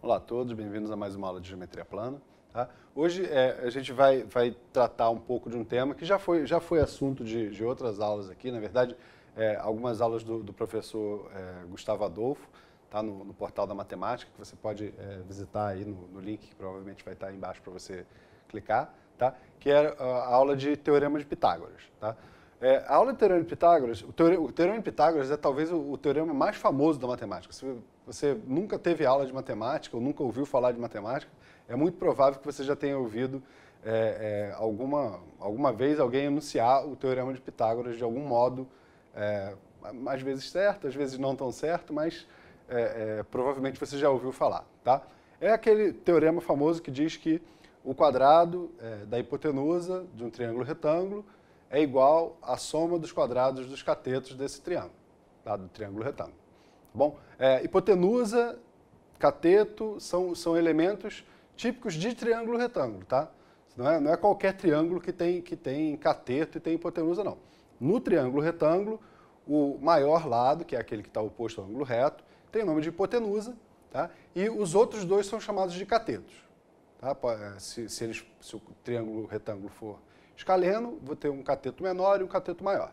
Olá a todos, bem-vindos a mais uma aula de Geometria Plana. Tá? Hoje é, a gente vai, vai tratar um pouco de um tema que já foi, já foi assunto de, de outras aulas aqui, na verdade, é, algumas aulas do, do professor é, Gustavo Adolfo, tá no, no, portal da matemática, que você pode é, visitar aí no, no, link, que provavelmente vai estar aí embaixo para você clicar, tá? que é a aula de Teorema de Pitágoras. Tá? É, a aula de Teorema de Pitágoras, o o teorema de Pitágoras é talvez o, o, teorema mais famoso da matemática. Se você nunca teve aula de matemática ou nunca ouviu falar de matemática, é muito provável que você já tenha ouvido é, é, alguma, alguma vez alguém enunciar o Teorema de Pitágoras de algum modo, é, às vezes certo, às vezes não tão certo, mas é, é, provavelmente você já ouviu falar. Tá? É aquele teorema famoso que diz que o quadrado da hipotenusa de um triângulo retângulo é igual à soma dos quadrados dos catetos desse triângulo, tá? do triângulo retângulo. Bom, é, hipotenusa, cateto são, são elementos típicos de triângulo retângulo, tá? Não é, não é qualquer triângulo que tem, que tem cateto e tem hipotenusa, não. No triângulo retângulo, o maior lado, que é aquele que está oposto ao ângulo reto, tem o nome de hipotenusa, tá? e os outros dois são chamados de catetos. Tá? É, se, se, eles, se o triângulo retângulo for escaleno, vou ter um cateto menor e um cateto maior.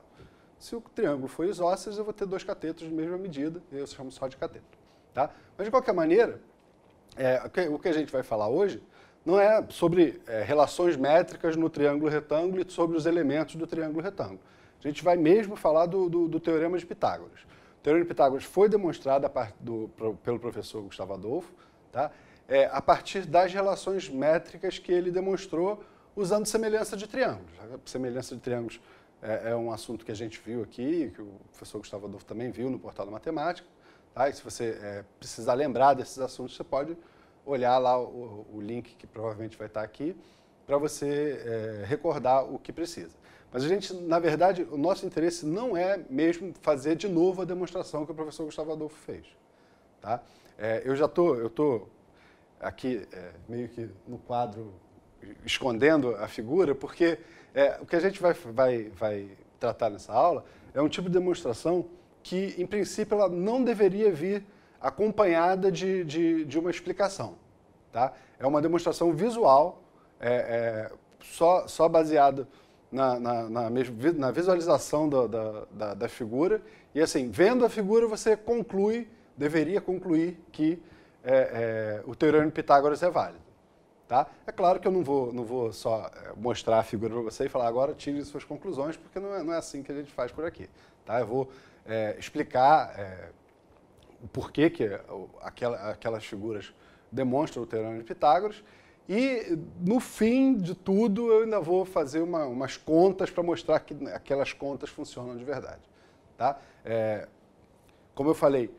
Se o triângulo for isósceles, eu vou ter dois catetos de mesma medida, e eu chamo só de cateto. Tá? Mas, de qualquer maneira, é, o que a gente vai falar hoje não é sobre é, relações métricas no triângulo retângulo e sobre os elementos do triângulo retângulo. A gente vai mesmo falar do, do, do Teorema de Pitágoras. O Teorema de Pitágoras foi demonstrado do, pelo professor Gustavo Adolfo tá? É, a partir das relações métricas que ele demonstrou usando semelhança de triângulos. Semelhança de triângulos é, é, um assunto que a gente viu aqui, que o professor Gustavo Adolfo também viu no portal da matemática. Tá? E se você é, precisar lembrar desses assuntos, você pode olhar lá o, o link que provavelmente vai estar aqui para você é, recordar o que precisa. Mas a gente, na verdade, o nosso interesse não é mesmo fazer de novo a demonstração que o professor Gustavo Adolfo fez. Tá? É, eu já tô, eu tô aqui é, meio que no quadro escondendo a figura, porque é, o que a gente vai, vai, vai tratar nessa aula é um tipo de demonstração que, em princípio, ela não deveria vir acompanhada de, de, de uma explicação. Tá? É uma demonstração visual, é, é, só, só baseada na, na, na, na visualização da, da, da, figura. E assim, vendo a figura, você conclui, deveria concluir que é, é o teorema de Pitágoras é válido. Tá? É claro que eu não vou, não vou só é, mostrar a figura para você e falar agora tire suas conclusões, porque não é, não é assim que a gente faz por aqui. Tá? Eu vou é, explicar é, o porquê que aquela, aquelas figuras demonstram o teorema de Pitágoras e, no fim de tudo, eu ainda vou fazer uma, umas contas para mostrar que aquelas contas funcionam de verdade. Tá? É, como eu falei,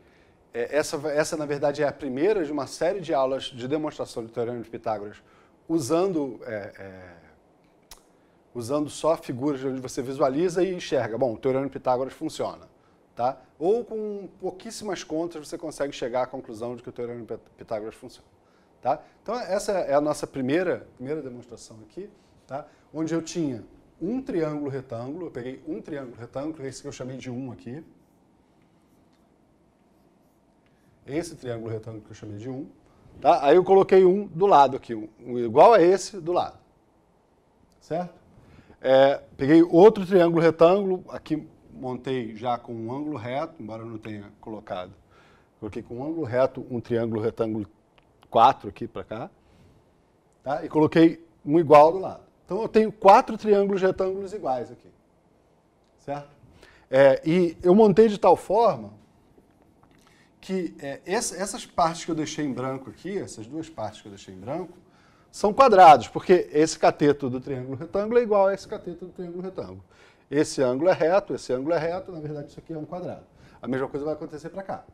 essa, essa, na verdade, é a primeira de uma série de aulas de demonstração do Teorema de Pitágoras usando, é, é, usando só figuras onde você visualiza e enxerga. Bom, o Teorema de Pitágoras funciona. Tá? Ou com pouquíssimas contas você consegue chegar à conclusão de que o Teorema de Pitágoras funciona. Tá? Então, essa é a nossa primeira, primeira demonstração aqui, tá? onde eu tinha um triângulo retângulo, eu peguei um triângulo retângulo, esse que eu chamei de 1 um aqui, esse triângulo retângulo que eu chamei de 1. Tá? Aí eu coloquei um do lado aqui, um igual a esse do lado. Certo? É, peguei outro triângulo retângulo, aqui montei já com um ângulo reto, embora eu não tenha colocado. Coloquei com um ângulo reto um triângulo retângulo 4 aqui para cá. Tá? E coloquei um igual do lado. Então eu tenho quatro triângulos retângulos iguais aqui. Certo? É, e eu montei de tal forma que é, essas partes que eu deixei em branco aqui, essas duas partes que eu deixei em branco, são quadrados, porque esse cateto do triângulo retângulo é igual a esse cateto do triângulo retângulo. Esse ângulo é reto, esse ângulo é reto, na verdade isso aqui é um quadrado. A mesma coisa vai acontecer para cá.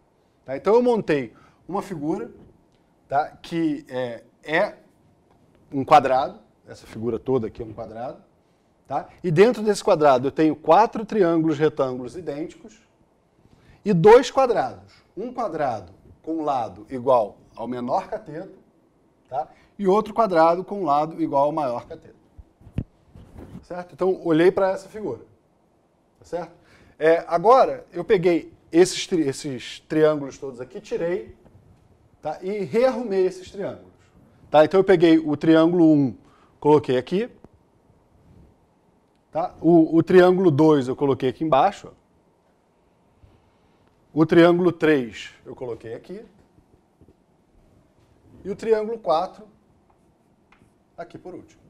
Tá? Então eu montei uma figura tá? que é, é um quadrado, essa figura toda aqui é um quadrado, tá? e dentro desse quadrado eu tenho quatro triângulos retângulos idênticos e dois quadrados um quadrado com lado igual ao menor cateto, tá? e outro quadrado com lado igual ao maior cateto. Certo? Então, olhei para essa figura. Tá certo? É, agora, eu peguei esses, tri esses triângulos todos aqui, tirei tá? e rearrumei esses triângulos. Tá? Então eu peguei o triângulo 1, coloquei aqui. Tá? O, o triângulo 2 eu coloquei aqui embaixo. Ó. O triângulo 3 eu coloquei aqui. E o triângulo 4 aqui por último.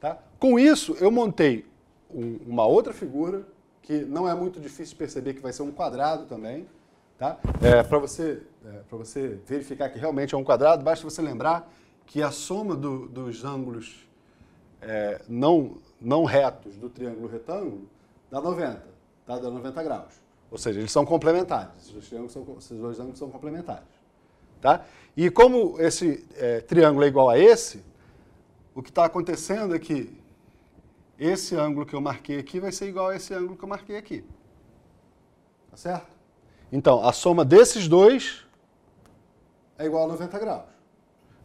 Tá? Com isso, eu montei um, uma outra figura, que não é muito difícil perceber que vai ser um quadrado também. Tá? É, Para você, é, você verificar que realmente é um quadrado, basta você lembrar que a soma do, dos ângulos é, não, não retos do triângulo retângulo dá 90, tá? dá 90 graus. Ou seja, eles são complementares, esses triângulos são, esses dois ângulos são complementares. Tá? E como esse é, triângulo é igual a esse, o que está acontecendo é que esse ângulo que eu marquei aqui vai ser igual a esse ângulo que eu marquei aqui. Tá certo? Então, a soma desses dois é igual a 90 graus.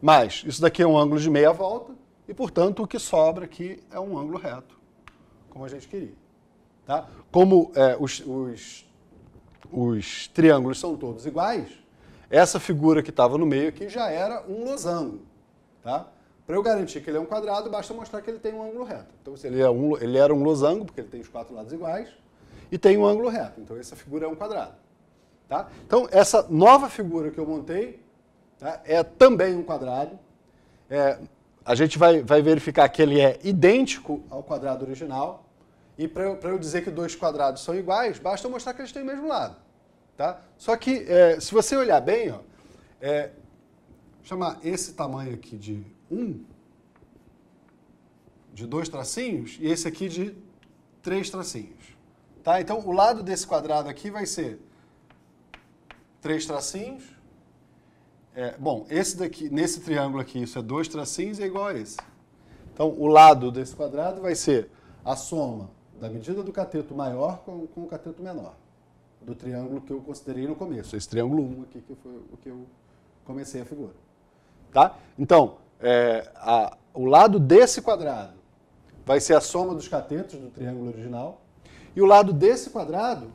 Mas isso daqui é um ângulo de meia volta e, portanto, o que sobra aqui é um ângulo reto, como a gente queria. Tá? Como é, os, os, os triângulos são todos iguais, essa figura que estava no meio aqui já era um losango. Tá? Para eu garantir que ele é um quadrado, basta mostrar que ele tem um ângulo reto. Então, se ele, é um, ele era um losango, porque ele tem os quatro lados iguais, e tem um ângulo reto. Então, essa figura é um quadrado. Tá? Então, essa nova figura que eu montei tá? é também um quadrado. É, a gente vai, vai verificar que ele é idêntico ao quadrado original. E para eu, dizer que dois quadrados são iguais, basta eu mostrar que eles têm o mesmo lado. Tá? Só que, é, se você olhar bem, ó, é, chamar esse tamanho aqui de 1, de dois tracinhos, e esse aqui de três tracinhos. Tá? Então, o lado desse quadrado aqui vai ser três tracinhos. É, bom, esse daqui, nesse triângulo aqui, isso é dois tracinhos é igual a esse. Então, o lado desse quadrado vai ser a soma da medida do cateto maior com, com o cateto menor do triângulo que eu considerei no começo. Esse triângulo 1 aqui que foi o que eu comecei a figura. Tá? Então, é, a, o lado desse quadrado vai ser a soma dos catetos do triângulo original. E o lado desse quadrado,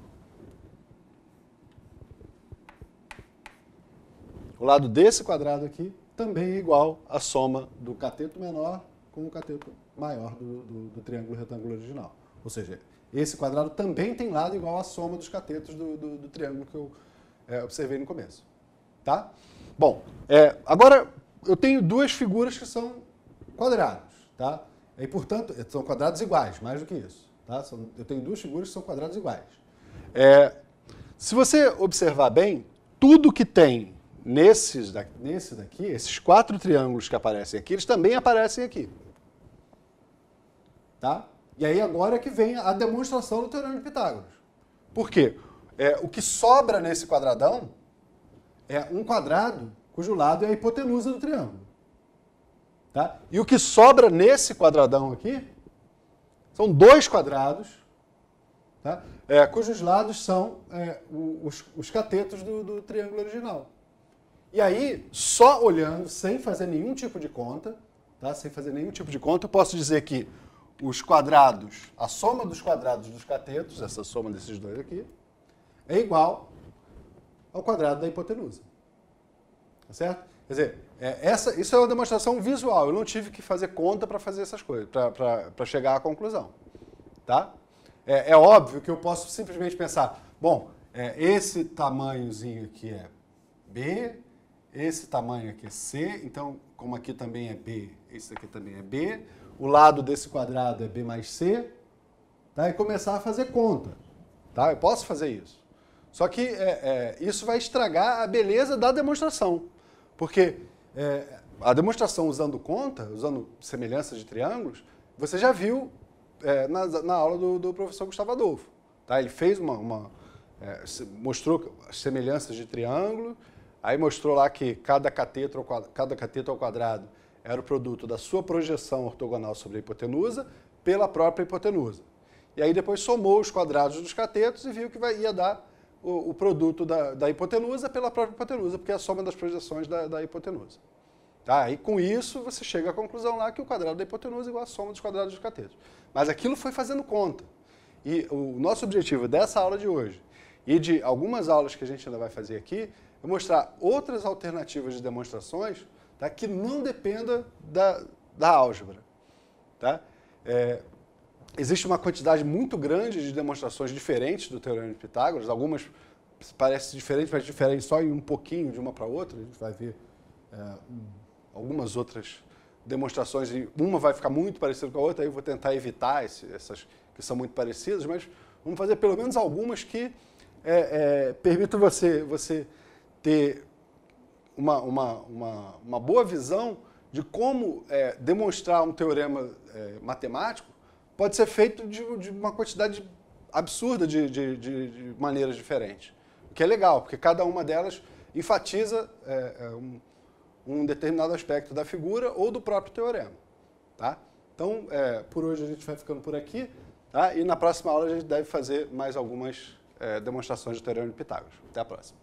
o lado desse quadrado aqui, também é igual à soma do cateto menor com o cateto maior do, do, do triângulo retângulo original. Ou seja, esse quadrado também tem lado igual à soma dos catetos do, do, do triângulo que eu é, observei no começo. Tá? Bom, é, agora eu tenho duas figuras que são quadrados. Tá? E, portanto, são quadrados iguais, mais do que isso. Tá? São, eu tenho duas figuras que são quadrados iguais. É, se você observar bem, tudo que tem nesses da, nesse daqui, esses quatro triângulos que aparecem aqui, eles também aparecem aqui. Tá? E aí agora é que vem a demonstração do Teorema de Pitágoras. Por quê? É, o que sobra nesse quadradão é um quadrado cujo lado é a hipotenusa do triângulo. Tá? E o que sobra nesse quadradão aqui são dois quadrados, tá? é, cujos lados são é, os, os, catetos do, do triângulo original. E aí, só olhando, sem fazer nenhum tipo de conta, tá? sem fazer nenhum tipo de conta, eu posso dizer que os quadrados, a soma dos quadrados dos catetos, essa soma desses dois aqui, é igual ao quadrado da hipotenusa. Tá certo? Quer dizer, é, essa, isso é uma demonstração visual. Eu não tive que fazer conta para fazer essas coisas, para chegar à conclusão. Tá? É, é, óbvio que eu posso simplesmente pensar, bom, é, esse tamanhozinho aqui é B, esse tamanho aqui é C, então, como aqui também é B, esse aqui também é B, o lado desse quadrado é B mais C, tá? e começar a fazer conta. Tá? Eu posso fazer isso. Só que é, é, isso vai estragar a beleza da demonstração. Porque é, a demonstração usando conta, usando semelhanças de triângulos, você já viu é, na, na, aula do, do, professor Gustavo Adolfo. Tá? Ele fez uma, uma é, mostrou as semelhanças de triângulo, aí mostrou lá que cada cateto, ao, cada cateto ao quadrado era o produto da sua projeção ortogonal sobre a hipotenusa pela própria hipotenusa. E aí depois somou os quadrados dos catetos e viu que ia dar o, o produto da, da, hipotenusa pela própria hipotenusa, porque é a soma das projeções da, da hipotenusa. Tá? E com isso você chega à conclusão lá que o quadrado da hipotenusa é igual à soma dos quadrados dos catetos. Mas aquilo foi fazendo conta. E o nosso objetivo dessa aula de hoje e de algumas aulas que a gente ainda vai fazer aqui, é mostrar outras alternativas de demonstrações tá, que não dependa da, da álgebra. Tá? É, existe uma quantidade muito grande de demonstrações diferentes do Teorema de Pitágoras, algumas parecem diferentes, mas diferentes só em um pouquinho de uma para outra, a gente vai ver é, algumas outras demonstrações e uma vai ficar muito parecida com a outra, aí eu vou tentar evitar esse, essas que são muito parecidas, mas vamos fazer pelo menos algumas que é, é, permitam você, você ter uma, uma, uma, uma boa visão de como é, demonstrar um teorema é, matemático pode ser feito de, de uma quantidade absurda de, de, de, maneiras diferentes. O que é legal, porque cada uma delas enfatiza é, é um, um, determinado aspecto da figura ou do próprio teorema. Tá? Então, é, por hoje a gente vai ficando por aqui. Tá? E na próxima aula a gente deve fazer mais algumas é, demonstrações do teorema de Pitágoras. Até a próxima.